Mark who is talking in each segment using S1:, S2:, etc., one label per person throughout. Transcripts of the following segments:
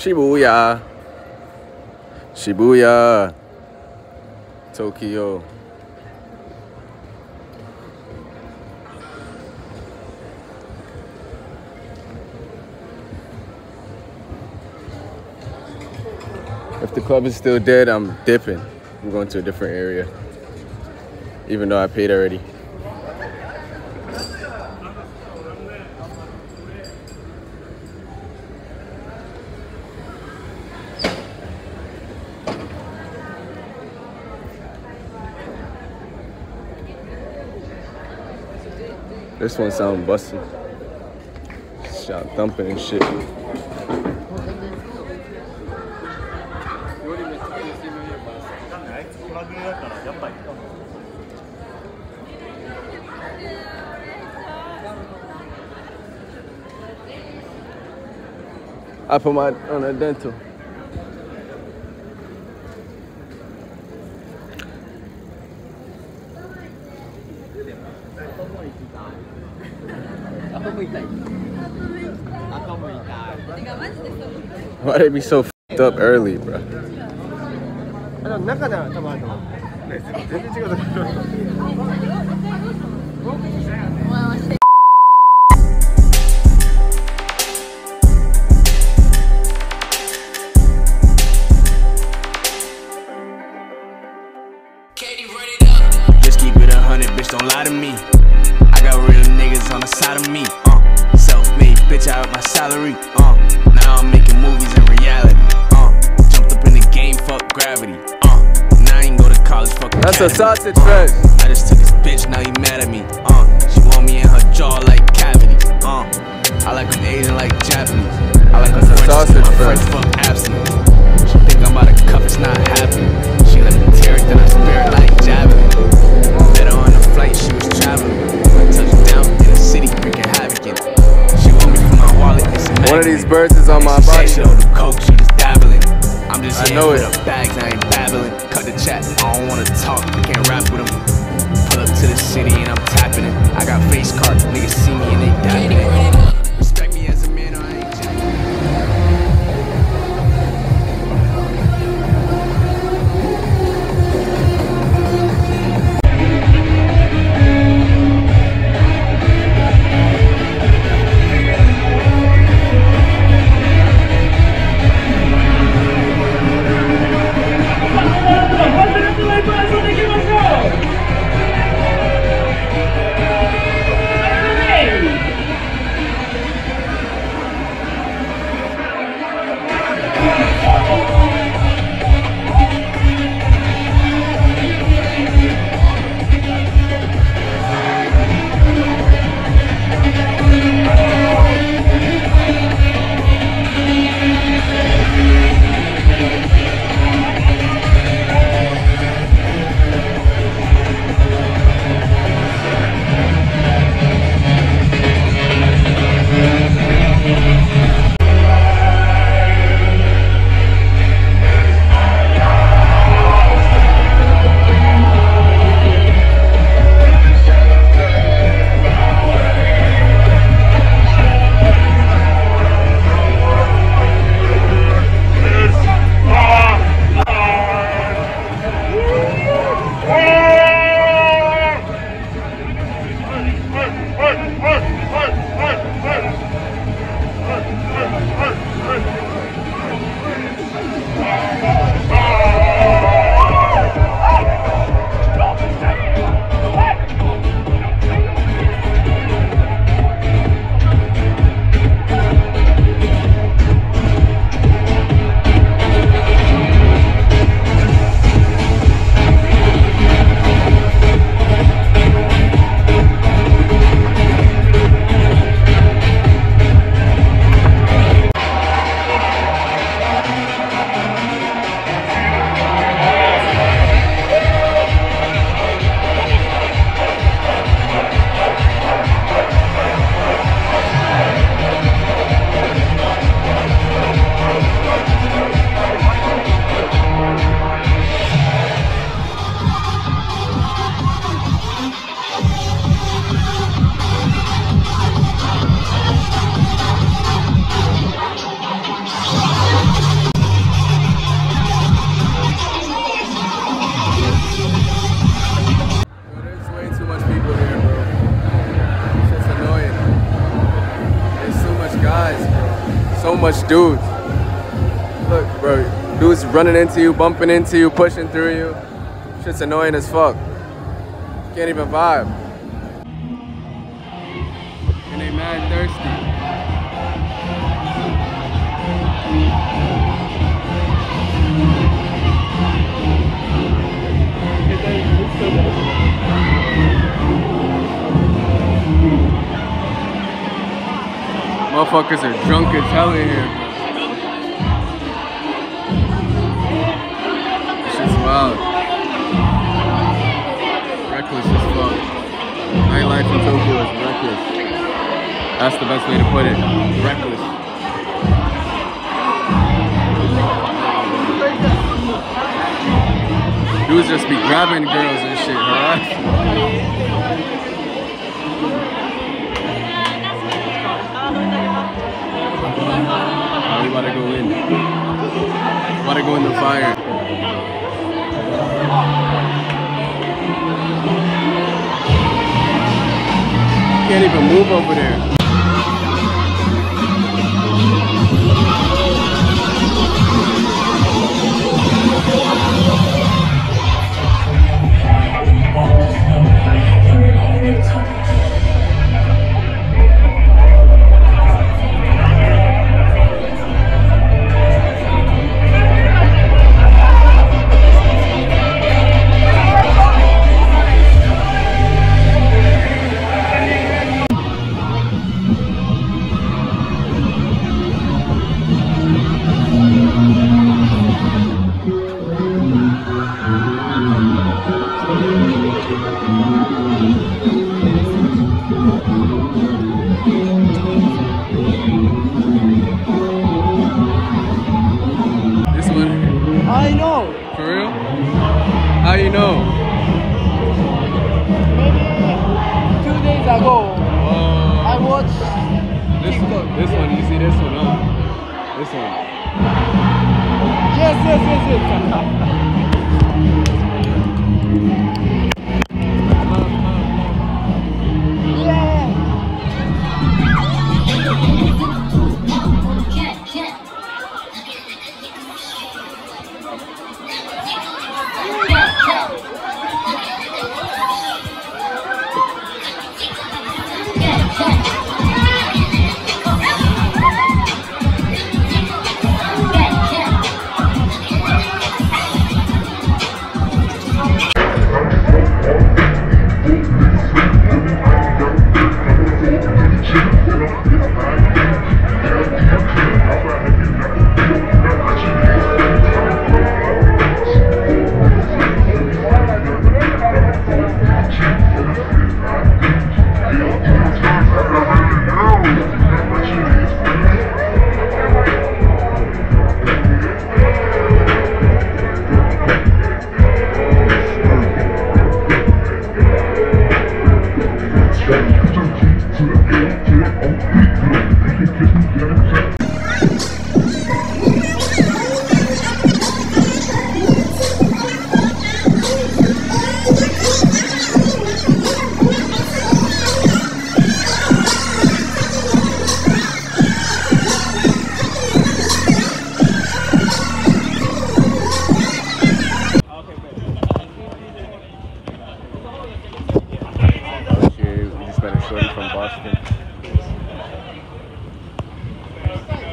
S1: Shibuya. Shibuya. Tokyo. If the club is still dead, I'm dipping. I'm going to a different area. Even though I paid already. This one sound busting. Shot thumping and shit. I put my on a dental. Why they be so fucked up early, bro?
S2: Just keep it a hundred, bitch, don't lie to me. I got real niggas on the side of me. Uh, self made, bitch, Out of my salary. Uh, now I'm making movies reality. Uh, jumped up in the game, fuck gravity. Uh, now I ain't go to college, fuck
S1: That's a
S2: academy.
S1: sausage fest.
S2: I just took this bitch, now you mad at me. Uh, she want me in her jaw like cavity. Uh, I like them Asian like Japanese. I like
S1: a
S2: French,
S1: sausage
S2: my. French fuck. She think I'm about to cuff, it's not happening. She let me tear it, then I spare it like javelin. Met her on the flight, she was traveling. I touched down in the city, wreaking havoc in it. She want me for my wallet, it's a
S1: One of these birds is on my know it.
S2: bags, I ain't babbling. Cut the chat, I don't wanna talk, I can't rap with them. Pull up to the city and I'm tapping it. I got face cards, niggas see me and they
S1: dudes. Look, bro, dudes running into you, bumping into you, pushing through you. Shit's annoying as fuck. Can't even vibe. And they mad thirsty. Motherfuckers are drunk as hell in here. Wild. Reckless as fuck. Nightlife in Tokyo is reckless. That's the best way to put it. Reckless. Dudes just be grabbing girls and shit. Oh, we about to go in. About to go in the fire. Can't even move over there.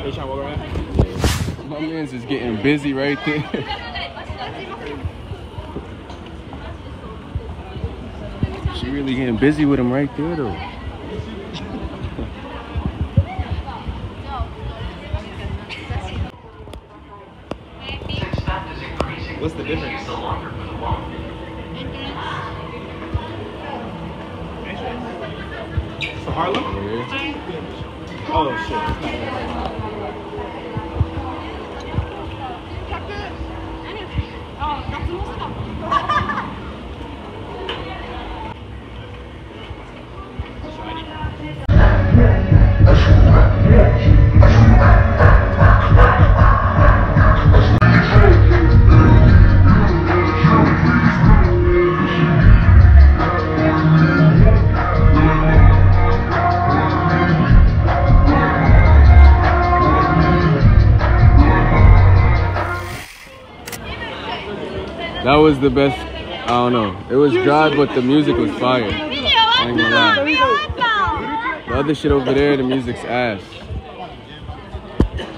S1: My man's is getting busy right there. she really getting busy with him right there though.
S3: What's the difference? For Harlem?
S1: Yeah.
S3: Oh shit.
S1: Was the best. I don't know. It was dry, but the music was fire. The other shit over there, the music's ass.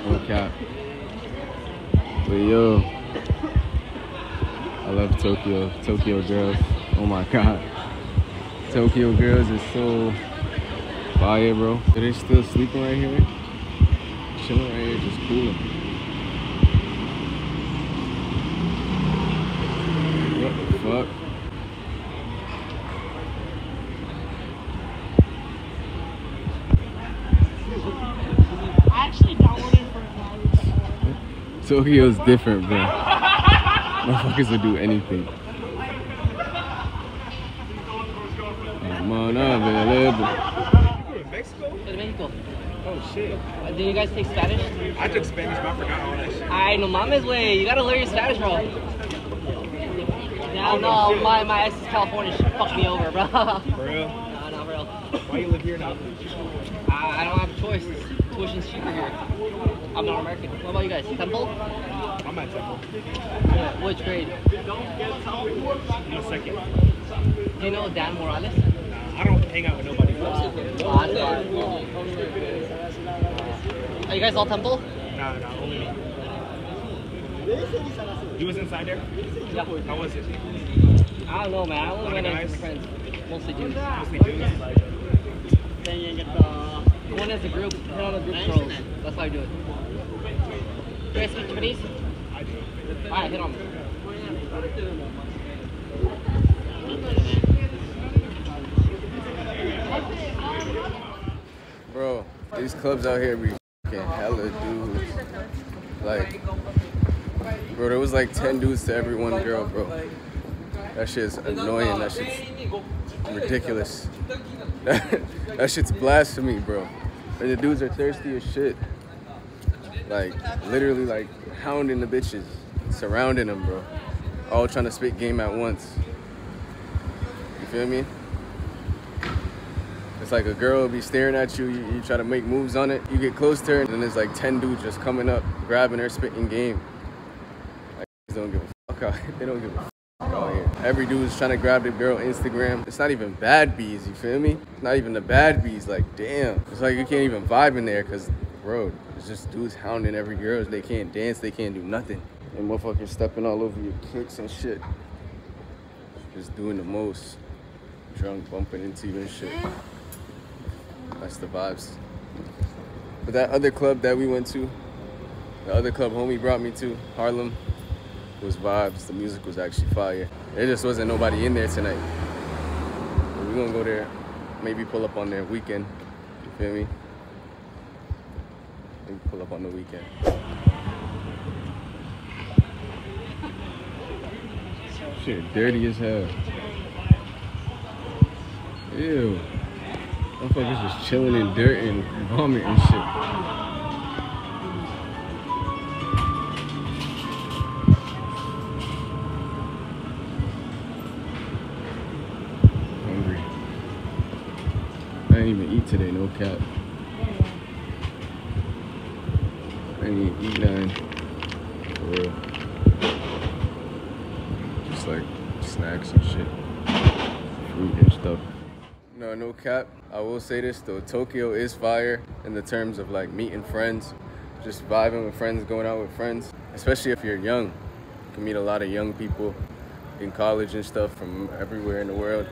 S1: No cap. But yo, I love Tokyo. Tokyo girls. Oh my god. Tokyo girls is so fire, bro. Are they still sleeping right here? Chilling right here, just cooling. What the fuck?
S4: I actually downloaded for a
S1: Tokyo's different, bro. Motherfuckers will do anything. I'm unavailable.
S3: Mexico?
S5: México.
S3: Oh shit.
S5: Uh, Did you guys take Spanish?
S3: I took Spanish, but I forgot all that shit.
S5: Ay, no mames, güey. You gotta learn your Spanish, bro. Yeah, no, my, my ex is California. She fucked me over, bro.
S3: For real?
S5: No.
S3: Why you live here now?
S5: I, I don't have a choice. Tuition's cheaper here. I'm not American. What about you guys? Temple?
S3: I'm at Temple.
S5: Wh- Which grade?
S3: I'm a second.
S5: Do you know Dan Morales?
S3: I don't hang out with nobody.
S5: That's. Are you guys all Temple?
S3: Nah, nah, only me. You was inside there?
S5: Yeah.
S3: How was it?
S5: I don't know, man. I only went in with friends. Mostly dudes.
S3: Mostly dudes.
S5: Going as a group, hit on the group girls. That's how I do it. You guys speak Japanese? Alright, hit on me.
S1: Bro, these clubs out here be fucking hella dudes. Like, bro, there was like 10 dudes to every one girl, bro. That shit's annoying. That shit's ridiculous. That, shit's blasphemy, bro. And the dudes are thirsty as shit. Like, literally, like, hounding the bitches, surrounding them, bro. All trying to spit game at once. You feel me? It's like a girl be staring at you, you, you try to make moves on it, you get close to her, and then there's like 10 dudes just coming up, grabbing her, spitting game. Like, they don't give a fuck out They don't give a Every dude's trying to grab the girl Instagram. It's not even bad bees, you feel me? It's Not even the bad bees, like, damn. It's like you can't even vibe in there, because, bro, it's just dudes hounding every girl. They can't dance, they can't do nothing. And motherfuckers stepping all over your kicks and shit. Just doing the most. Drunk, bumping into you and shit. That's the vibes. But that other club that we went to, the other club homie brought me to, Harlem, was vibes. The music was actually fire. There just wasn't nobody in there tonight. We're gonna go there, maybe pull up on their weekend. You feel me? Maybe pull up on the weekend. Shit, dirty as hell. Ew. Motherfuckers just chilling in dirt and vomit and shit. Today, no cap. I even eat nothing. For real. Just like snacks and shit. Fruit and stuff. No, no cap. I will say this though, Tokyo is fire in the terms of like meeting friends, just vibing with friends, going out with friends. Especially if you're young, you can meet a lot of young people in college and stuff from everywhere in the world.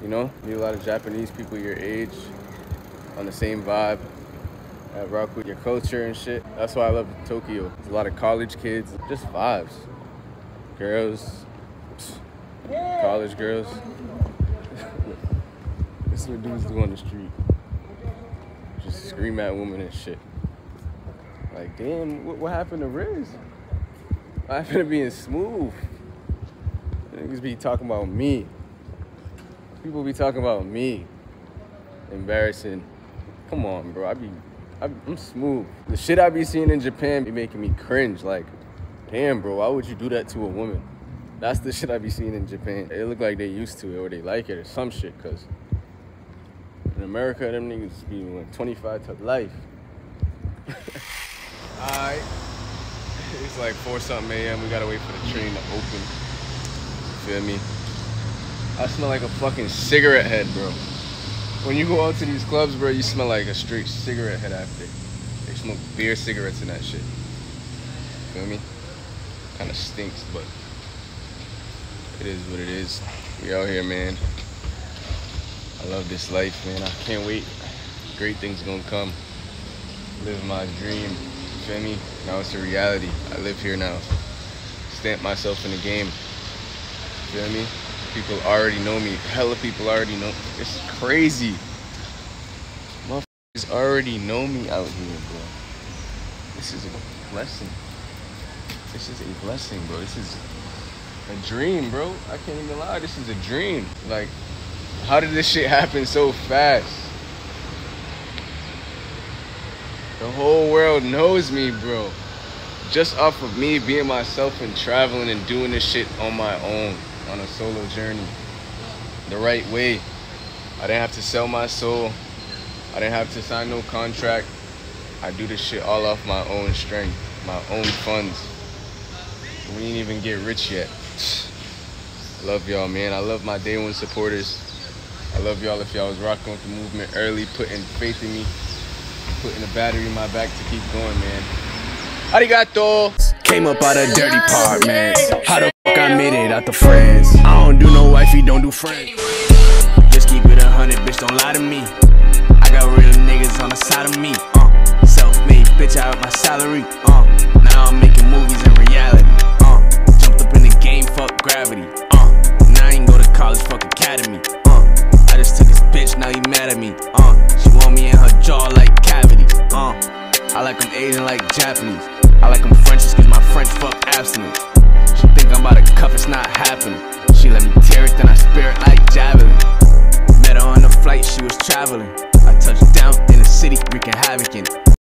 S1: You know, meet a lot of Japanese people your age on the same vibe, that rock with your culture and shit. That's why I love Tokyo. There's a lot of college kids, just vibes. Girls, college girls. This is what dudes do on the street. Just scream at women and shit. Like, damn, what, what happened to Riz? I happened to being smooth? Niggas be talking about me. People be talking about me. Embarrassing. Come on, bro. I be, I, I'm smooth. The shit I be seeing in Japan be making me cringe. Like, damn, bro, why would you do that to a woman? That's the shit I be seeing in Japan. It look like they used to it or they like it or some shit, cause in America, them niggas be like 25 to life. Alright. It's like 4 something a.m. We gotta wait for the train to open. feel me? I smell like a fucking cigarette head, bro. When you go out to these clubs, bro, you smell like a straight cigarette head after. They smoke beer cigarettes and that shit. Feel me? Kind of stinks, but it is what it is. We out here, man. I love this life, man. I can't wait. Great things gonna come. Live my dream. Feel me? Now it's a reality. I live here now. Stamp myself in the game. Feel me? People already know me. Hella people already know. It's crazy. Motherfuckers already know me out here, bro. This is a blessing. This is a blessing, bro. This is a dream, bro. I can't even lie. This is a dream. Like, how did this shit happen so fast? The whole world knows me, bro. Just off of me being myself and traveling and doing this shit on my own, on a solo journey. The right way. I didn't have to sell my soul. I didn't have to sign no contract. I do this shit all off my own strength, my own funds. We didn't even get rich yet. Love y'all, man. I love my day one supporters. I love y'all if y'all was rocking with the movement early, putting faith in me, putting a battery in my back to keep going, man. Arigato!
S2: Came up out of dirty part, man. How the out the friends? I don't do no wifey, don't do friends. Just keep it a hundred, bitch, don't lie to me. I got real niggas on the side of me. Uh, self-made bitch, I have my salary. Uh, now I'm making movies